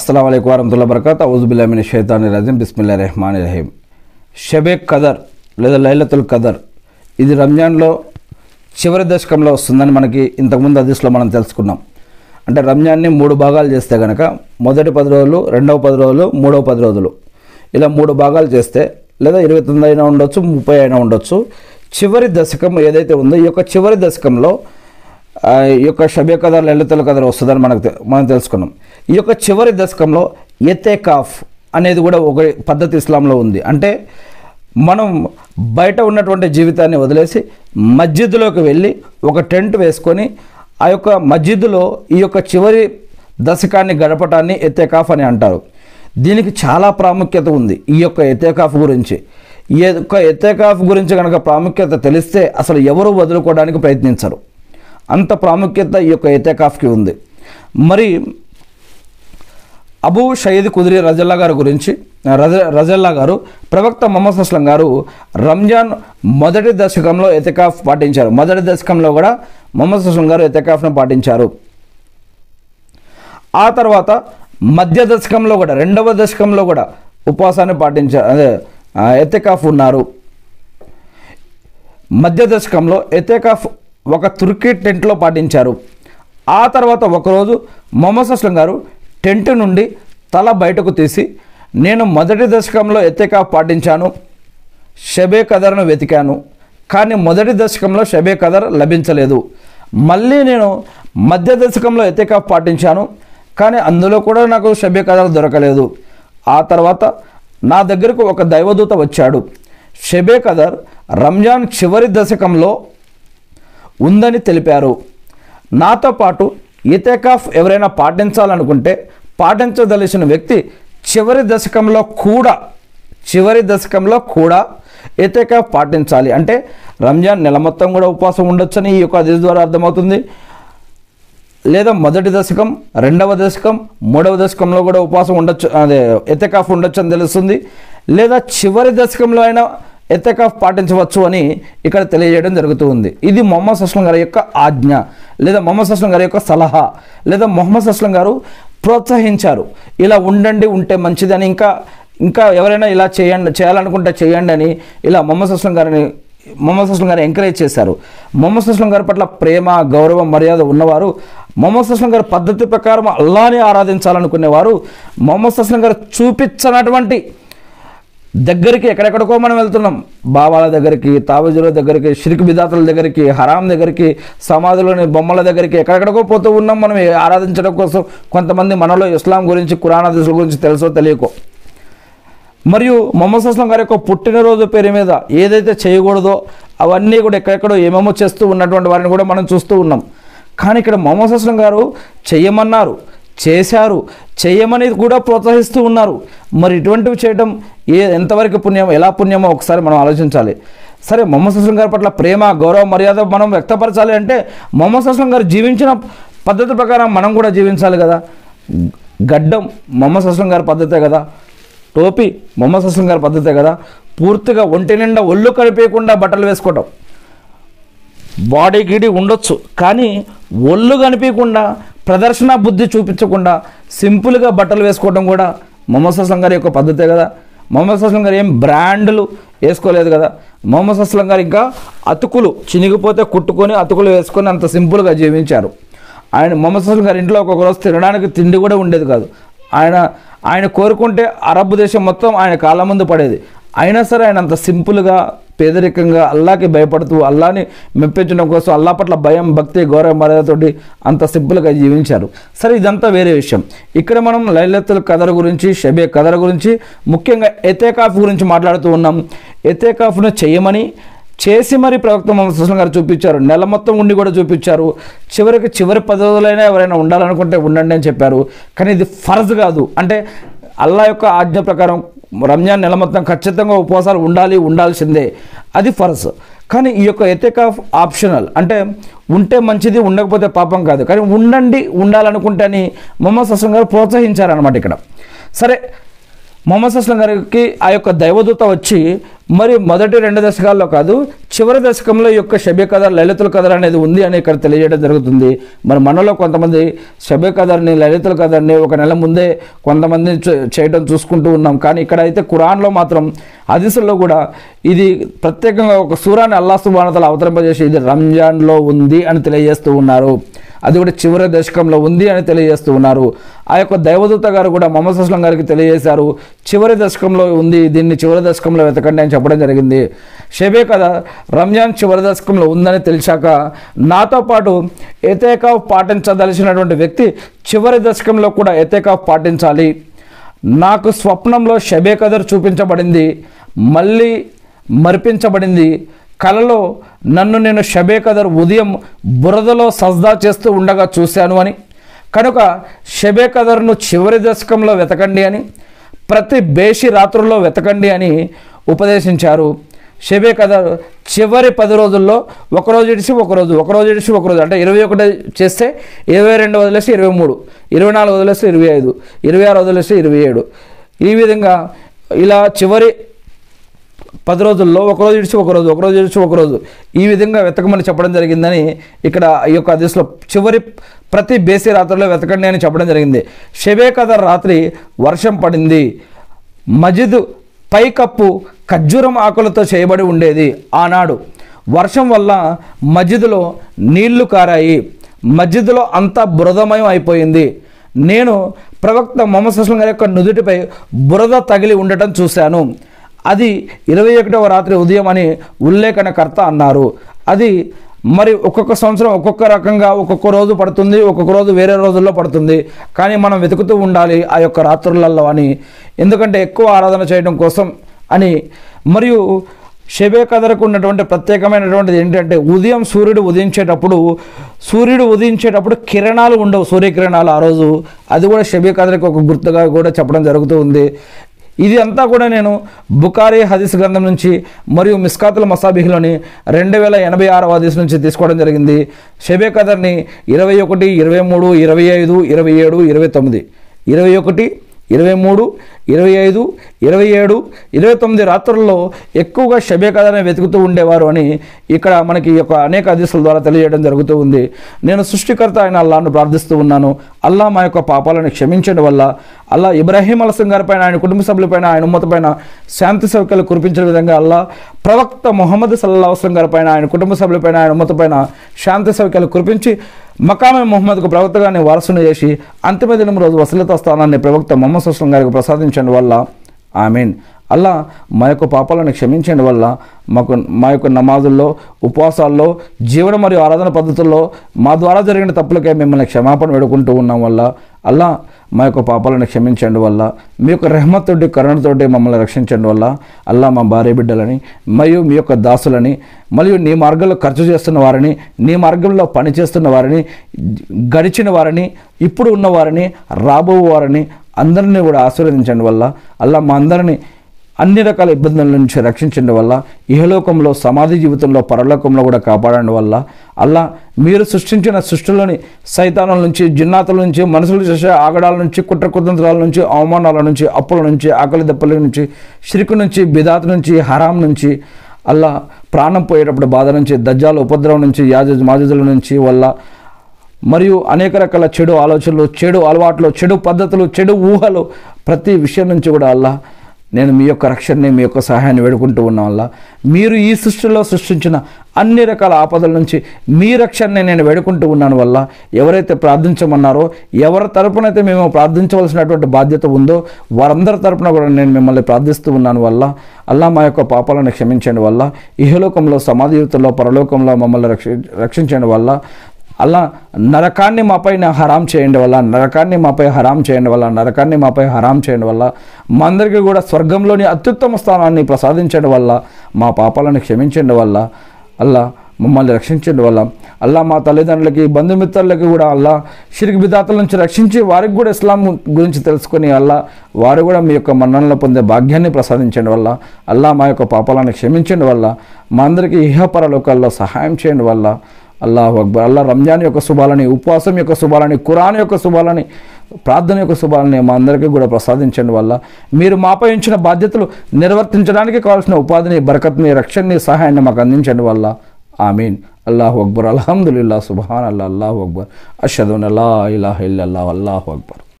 అస్సలం అయికు వరహతుల్లా బరకత్ ఔజుబిల్లామిన షైతాని రజీం బిస్మిల్లా రెహమాన్ రహీం షబే కదర్ లేదా లైలతుల్ కదర్ ఇది రంజాన్లో చివరి దశకంలో వస్తుందని మనకి ఇంతకుముందు అదిస్లో మనం తెలుసుకున్నాం. అంటే రంజాన్ని మూడు భాగాలు చేస్తే కనుక మొదటి పది రోజులు రెండవ పది రోజులు మూడవ పది రోజులు. ఇలా మూడు భాగాలు చేస్తే లేదా ఇరవై తొమ్మిది అయినా ఉండొచ్చు ముప్పై అయినా ఉండొచ్చు. చివరి దశకం ఏదైతే ఉందో ఈ యొక్క చివరి దశకంలో ఈ యొక్క షబే కదర్ లలితల కదర్ వస్తుందని మనకు మనం తెలుసుకున్నాం. ఈ యొక్క చివరి దశకంలో ఎతేకాఫ్ అనేది కూడా ఒక పద్ధతి ఇస్లాంలో ఉంది. అంటే మనం బయట ఉన్నటువంటి జీవితాన్ని వదిలేసి మస్జిద్లోకి వెళ్ళి ఒక టెంట్ వేసుకొని ఆ యొక్క మస్జిద్లో ఈ యొక్క చివరి దశకాన్ని గడపటాన్ని ఎతేకాఫ్ అని అంటారు. దీనికి చాలా ప్రాముఖ్యత ఉంది ఈ యొక్క ఎతేకాఫ్ గురించి. ఈ యొక్క ఎతేకాఫ్ గురించి కనుక ప్రాముఖ్యత తెలిస్తే అసలు ఎవరు వదులుకోవడానికి ప్రయత్నించరు. అంత ప్రాముఖ్యత ఈ యొక్క ఎతేకాఫ్కి ఉంది. మరి అబూ షయీద్ కుదిరి రజల్లా గారి గురించి రజ రజల్లా గారు ప్రవక్త మొహమ్మద్ అస్లం గారు రంజాన్ మొదటి దశకంలో ఎతకాఫ్ పాటించారు. మొదటి దశకంలో కూడా మొహమ్మద్ అస్లం గారు ఎతకాఫ్ను పాటించారు. ఆ తర్వాత మధ్య దశకంలో కూడా రెండవ దశకంలో కూడా ఉపవాసాన్ని పాటించారు అదే ఎతకాఫ్ ఉన్నారు. మధ్య దశకంలో ఎతకాఫ్ ఒక తుర్కీ టెంట్లో పాటించారు. ఆ తర్వాత ఒకరోజు మొహమ్మద్ అస్లం గారు టెంట్ నుండి తల బయటకు తీసి నేను మొదటి దశకంలో ఎతేకాఫ్ పాటించాను షబే కదర్ను వెతికాను కానీ మొదటి దశకంలో షబే కదర్ లభించలేదు. మళ్ళీ నేను మధ్య దశకంలో ఎతేకాఫ్ పాటించాను కానీ అందులో కూడా నాకు షబే కదర్ దొరకలేదు. ఆ తర్వాత నా దగ్గరకు ఒక దైవదూత వచ్చాడు. షబే కదర్ రంజాన్ చివరి దశకంలో ఉందని తెలిపారు. నాతో పాటు ఇతేకాఫ్ ఎవరైనా పాటించాలనుకుంటే పాటించదలిసిన వ్యక్తి చివరి దశకంలో కూడా చివరి దశకంలో కూడా ఇతేకాఫ్ పాటించాలి. అంటే రంజాన్ నెల మొత్తం కూడా ఉపవాసం ఉండొచ్చని ఈ యొక్క అదిస్ ద్వారా అర్థమవుతుంది. లేదా మొదటి దశకం రెండవ దశకం మూడవ దశకంలో కూడా ఉపవాసం ఉండొచ్చు అదే ఎతకాఫ్ ఉండొచ్చు అని తెలుస్తుంది. లేదా చివరి దశకంలో అయినా ఎతకాఫ్ పాటించవచ్చు అని ఇక్కడ తెలియజేయడం జరుగుతూ ఉంది. ఇది మొహమ్మద్ సస్లం గారి యొక్క ఆజ్ఞ. లేదా మొహమ్మద్ అస్లం గారి యొక్క సలహా లేదా మొహమ్మద్ అస్లం గారు ప్రోత్సహించారు. ఇలా ఉండండి ఉంటే మంచిదని ఇంకా ఇంకా ఎవరైనా ఇలా చేయండి చేయాలనుకుంటే చేయండి అని ఇలా మొహమ్మద్ అస్లం గారిని మొహమ్మద్ అస్లం గారు ఎంకరేజ్ చేశారు. మొహమ్మద్ అస్లం గారి పట్ల ప్రేమ గౌరవం మర్యాద ఉన్నవారు మొహమ్మద్ అస్లం గారి పద్ధతి ప్రకారం అల్లాని ఆరాధించాలనుకునేవారు మొహమ్మద్ అస్లం గారు చూపించినటువంటి దగ్గరికి ఎక్కడెక్కడికో మనం వెళ్తున్నాం. బాబాల దగ్గరికి తావజుల దగ్గరికి షిరికి బిదాతుల దగ్గరికి హరాం దగ్గరికి సమాధులని బొమ్మల దగ్గరికి ఎక్కడెక్కడికో పోతూ ఉన్నాం మనం ఆరాధించడం కోసం. కొంతమంది మనలో ఇస్లాం గురించి కురాణ దిశల గురించి తెలుసో తెలియకో. మరియు మొహమ్మద్ అస్లం గారి యొక్క పుట్టినరోజు పేరు మీద ఏదైతే చేయకూడదో అవన్నీ కూడా ఎక్కడెక్కడో ఏమేమో చేస్తూ ఉన్నటువంటి వారిని కూడా మనం చూస్తూ ఉన్నాం. కానీ ఇక్కడ మొహమ్మద్ అస్లం గారు చేయమన్నారు చేశారు చేయమని కూడా ప్రోత్సహిస్తూ ఉన్నారు. మరి ఇటువంటివి చేయడం ఏ ఎంతవరకు పుణ్యం ఎలా పుణ్యమో ఒకసారి మనం ఆలోచించాలి. సరే మొహమ్మద్ అస్లం గారి పట్ల ప్రేమ గౌరవ మర్యాద మనం వ్యక్తపరచాలి అంటే మొహమ్మద్ అస్లం గారు జీవించిన పద్ధతి ప్రకారం మనం కూడా జీవించాలి కదా. గడ్డం మొహమ్మద్ అస్లం గారి పద్ధతే కదా. టోపీ మొహమ్మద్ అస్లం గారి పద్ధతే కదా. పూర్తిగా ఒంటి నిండా ఒళ్ళు కనిపించకుండా బట్టలు వేసుకోవటం. బాడీ గిడి ఉండొచ్చు కానీ ఒళ్ళు కనిపించకుండా ప్రదర్శన బుద్ధి చూపించకుండా సింపుల్గా బట్టలు వేసుకోవడం కూడా మొహమ్మద్ అస్లం గారి యొక్క పద్ధతే కదా. మొహమ్మద్ అస్లం గారు ఏం బ్రాండ్లు వేసుకోలేదు కదా. మొహమ్మద్ అస్లం గారు ఇంకా అతుకులు చినిగిపోతే కుట్టుకొని అతుకులు వేసుకొని అంత సింపుల్గా జీవించారు. ఆయన మొహమ్మద్ అస్లం గారి ఇంట్లో ఒక్కొక్క రోజు తినడానికి తిండి కూడా ఉండేది కాదు. ఆయన ఆయన కోరుకుంటే అరబ్ దేశం మొత్తం ఆయన కాళ్ళ ముందు పడేది. అయినా సరే ఆయన అంత సింపుల్గా పేదరికంగా అల్లాకి భయపడుతూ అల్లాని మెప్పించడం కోసం అల్లా పట్ల భయం భక్తి గౌరవ మర్యాదతోటి అంత సింపుల్గా జీవించారు. సరే ఇదంతా వేరే విషయం. ఇక్కడ మనం లైలతుల్ కథల గురించి షబే కథల గురించి ముఖ్యంగా ఎతేకాఫ్ గురించి మాట్లాడుతూ ఉన్నాం. ఎతేకాఫ్ను చేయమని చేసి మరి ప్రవక్త మొహమ్మద్ సుస్లం గారు చూపించారు. నెల మొత్తం ఉండి కూడా చూపించారు. చివరికి చివరి పదవులైనా ఎవరైనా ఉండాలనుకుంటే ఉండండి అని చెప్పారు. కానీ ఇది ఫర్జ్ కాదు. అంటే అల్లా యొక్క ఆజ్ఞ ప్రకారం రంజాన్ నెల మొత్తం ఖచ్చితంగా ఉపవాసాలు ఉండాలి ఉండాల్సిందే. అది ఫరస్ కానీ ఈ యొక్క ఎతేకాఫ్ ఆప్షనల్ అంటే ఉంటే మంచిది ఉండకపోతే పాపం కాదు. కానీ ఉండండి ఉండాలనుకుంటే అని మొహమ్మద్ అస్లం గారు ప్రోత్సహించారనమాట ఇక్కడ. సరే మొహమ్మద్ అస్లం గారికి ఆ యొక్క దైవదూత వచ్చి మరి మొదటి రెండు దశకాల్లో కాదు చివరి దశకంలో యొక్క శబే కథ లలితుల కథ అనేది ఉంది అని ఇక్కడ తెలియజేయడం జరుగుతుంది. మరి మనలో కొంతమంది శబే కథని లలితుల కథని ఒక నెల ముందే కొంతమంది చే- చేయడం చూసుకుంటూ ఉన్నాం. కానీ ఇక్కడ అయితే ఖురాన్లో మాత్రం హదీసుల్లో కూడా ఇది ప్రత్యేకంగా ఒక సూరాన్ని అల్లాసు బాణతలు అవతరింపజేసి ఇది రంజాన్లో ఉంది అని తెలియజేస్తూ ఉన్నారు. అది కూడా చివరి దశకంలో ఉంది అని తెలియజేస్తూ ఉన్నారు. ఆ యొక్క దైవదూత గారు కూడా మొహమ్మద్ అస్లం గారికి తెలియజేశారు చివరి దశకంలో ఉంది దీన్ని చివరి దశకంలో వెతకండి అని చెప్పడం జరిగింది. షబే కదా రంజాన్ చివరి దశకంలో ఉందని తెలిసాక నాతో పాటు ఎతేకా పాటించదలిసినటువంటి వ్యక్తి చివరి దశకంలో కూడా ఎతేకా పాటించాలి. నాకు స్వప్నంలో షబే కదర్ చూపించబడింది మళ్ళీ మరిపించబడింది కలలో నన్ను నేను షబే కదర్ ఉదయం బురదలో సజ్దా చేస్తూ ఉండగా చూశాను అని. కనుక షబే కదర్ను చివరి దశకంలో వెతకండి అని ప్రతి బేషి రాత్రుల్లో వెతకండి అని ఉపదేశించారు. షబే కదర్ చివరి పది రోజుల్లో ఒకరోజు ఇడిసి ఒకరోజు ఒకరోజు ఇడిసి ఒకరోజు అంటే ఇరవై ఒకటి చేస్తే ఇరవై రెండు వదిలేసి ఇరవై మూడు ఇరవై నాలుగు వదిలేస్తే ఇరవై ఐదు ఇరవై ఆరు వదిలేస్తే ఇరవై ఏడు. ఈ విధంగా ఇలా చివరి పది రోజుల్లో ఒకరోజు ఇడిచి ఒకరోజు ఒకరోజు ఇడిచి ఒకరోజు ఈ విధంగా వెతకమని చెప్పడం జరిగిందని ఇక్కడ ఈ యొక్క దిశలో చివరి ప్రతి బేసి రాత్రిలో వెతకండి అని చెప్పడం జరిగింది. షబే కదర్ రాత్రి వర్షం పడింది. మజిద్ పైకప్పు ఖర్జూరం ఆకులతో చేయబడి ఉండేది ఆనాడు. వర్షం వల్ల మజిద్లో నీళ్ళు కారాయి. మజిద్లో అంతా బురదమయం అయిపోయింది. నేను ప్రవక్త మొహమ్మద్ సుస్లం గారి యొక్క నుదుటిపై బురద తగిలి ఉండటం చూశాను. అది ఇరవై ఒకటవ రాత్రి ఉదయం అని ఉల్లేఖనకర్త అన్నారు. అది మరి ఒక్కొక్క సంవత్సరం ఒక్కొక్క రకంగా ఒక్కొక్క రోజు పడుతుంది ఒక్కొక్క రోజు వేరే రోజుల్లో పడుతుంది. కానీ మనం వెతుకుతూ ఉండాలి ఆ యొక్క రాత్రులలో అని. ఎందుకంటే ఎక్కువ ఆరాధన చేయడం కోసం అని. మరియు షెబే కదరకు ఉన్నటువంటి ప్రత్యేకమైనటువంటిది ఏంటంటే ఉదయం సూర్యుడు ఉదయించేటప్పుడు సూర్యుడు ఉదయించేటప్పుడు కిరణాలు ఉండవు సూర్యకిరణాలు ఆ రోజు. అది కూడా షెబే కదరకు ఒక గుర్తుగా కూడా చెప్పడం జరుగుతూ ఉంది. ఇది అంతా కూడా నేను బుకారీ హదీస్ గ్రంథం నుంచి మరియు మిస్కాతుల మసాబిహ్లోని రెండు వేల ఎనభై ఆరవ హదీస్ నుంచి తీసుకోవడం జరిగింది. షబే కదర్ని ఇరవై ఒకటి ఇరవై మూడు ఇరవై ఐదు ఇరవై ఏడు ఇరవై తొమ్మిది. ఇరవై ఒకటి ఇరవై మూడు ఇరవై ఐదు ఇరవై ఏడు ఇరవై తొమ్మిది రాత్రుల్లో ఎక్కువగా షబే కథనే వెతుకుతూ ఉండేవారు అని ఇక్కడ మనకి యొక్క అనేక హదీసుల ద్వారా తెలియజేయడం జరుగుతూ ఉంది. నేను సృష్టికర్త అయిన అల్లాను ప్రార్థిస్తూ ఉన్నాను. అల్లా మా యొక్క పాపాలను క్షమించడం వల్ల అల్లా ఇబ్రాహీం అలసం గారిపైన ఆయన కుటుంబ సభ్యులపైన ఆయన ఉమ్మతపైన శాంతి సౌకర్యాలు కురిపించిన విధంగా అల్లా ప్రవక్త మొహమ్మద్ సల్లా వస్లం గారిపైన ఆయన కుటుంబ సభ్యులపైన ఆయన ఉమ్మతపైన శాంతి సౌకర్యాలు కురిపించి మకామె మొహమ్మద్కు ప్రవక్తగాన్ని వారసును చేసి అంతిమ దినం రోజు వసలత స్థానాన్ని ప్రవక్త మొహమ్మద్ సుస్లం గారికి ప్రసాదించడం వల్ల ఆమెన్. అల్లా మా యొక్క పాపాలను క్షమించడం వల్ల మాకు మా యొక్క నమాజుల్లో ఉపవాసాల్లో జీవన మరియు ఆరాధన పద్ధతుల్లో మా ద్వారా జరిగిన తప్పులకే మిమ్మల్ని క్షమాపణ వేడుకుంటూ ఉన్నాం వల్ల అల్లా మా యొక్క పాపాలను క్షమించండి వల్ల మీ యొక్క రెహమతోటి కరుణతోటి మమ్మల్ని రక్షించండి వల్ల అల్లా మా భార్య బిడ్డలని మరియు మీ యొక్క దాసులని మరియు నీ మార్గంలో ఖర్చు చేస్తున్న వారిని నీ మార్గంలో పని చేస్తున్న వారిని గడిచిన వారిని ఇప్పుడు ఉన్న వారిని రాబో వారిని అందరినీ కూడా ఆశీర్వదించండి వల్ల అల్లా మా అందరినీ అన్ని రకాల ఇబ్బందుల నుంచి రక్షించండి వల్ల ఇహలోకంలో సమాధి జీవితంలో పరలోకంలో కూడా కాపాడండి వల్ల అల్లా మీరు సృష్టించిన సృష్టిలోని సైతానం నుంచి జిన్నాతుల నుంచి మనుషులు చేసే ఆగడాల నుంచి కుట్ర కుతంత్రాల నుంచి అవమానాల నుంచి అప్పుల నుంచి ఆకలి దెబ్బల నుంచి షిరుకు నుంచి బిదాత్ నుంచి హరాం నుంచి అల్లా ప్రాణం పోయేటప్పుడు బాధ నుంచి దజ్జాల ఉపద్రవం నుంచి యాజ మాజుల నుంచి వల్ల మరియు అనేక రకాల చెడు ఆలోచనలు చెడు అలవాట్లు చెడు పద్ధతులు చెడు ఊహలు ప్రతి విషయం నుంచి కూడా అల్లా నేను మీ యొక్క రక్షణని మీ యొక్క సహాయాన్ని వేడుకుంటూ ఉన్నాం వల్ల మీరు ఈ సృష్టిలో సృష్టించిన అన్ని రకాల ఆపదల నుంచి మీ రక్షణని నేను వేడుకుంటూ ఉన్నాను వల్ల ఎవరైతే ప్రార్థించమన్నారో ఎవరి తరపునైతే మేము ప్రార్థించవలసినటువంటి బాధ్యత ఉందో వారందరి తరపున కూడా నేను మిమ్మల్ని ప్రార్థిస్తూ ఉన్నాను వల్ల అల్లా మా యొక్క పాపాలను క్షమించండి వల్ల ఇహలోకంలో సమాధి జీవితంలో పరలోకంలో మమ్మల్ని రక్ష రక్షించండి వల్ల అలా నరకాన్ని మాపైన హరాం చేయండి వల్ల నరకాన్ని మాపై హరాం చేయండి వల్ల నరకాన్ని మాపై హరాం చేయండి వల్ల మా అందరికీ కూడా స్వర్గంలోని అత్యుత్తమ స్థానాన్ని ప్రసాదించండి వల్ల మా పాపాలను క్షమించండి వల్ల అల్లా మమ్మల్ని రక్షించండి వల్ల అల్లా మా తల్లిదండ్రులకి బంధుమిత్రులకి కూడా అల్లా షిరిక్ బిదాతల నుంచి రక్షించి వారికి కూడా ఇస్లాం గురించి తెలుసుకొని అల్లా వారు కూడా మీ యొక్క మన్ననలు పొందే భాగ్యాన్ని ప్రసాదించండి వల్ల అల్లా మా యొక్క పాపాలను క్షమించండి వల్ల మా అందరికీ ఇహపరలోకాల్లో సహాయం చేయండి వల్ల అల్లాహు అక్బర్. అల్లా రంజాన్ యొక్క శుభాలని ఉపవాసం యొక్క శుభాలని ఖురాన్ యొక్క శుభాలని ప్రార్థన యొక్క శుభాలని మా అందరికీ కూడా ప్రసాదించండి వల్ల. మీరు మాపై ఉంచిన బాధ్యతలు నిర్వర్తించడానికి కావాల్సిన ఉపాధిని బరకత్ని రక్షణని సహాయాన్ని మాకు అందించండి వల్ల. ఆమీన్. అల్లాహు అక్బర్. అల్హమ్దుల్లా సుబాన్ అల్లా అల్లాహు అక్బర్. అషద్ అల్లా ఇలాహ ఇల్లా అల్లాహు అక్బర్.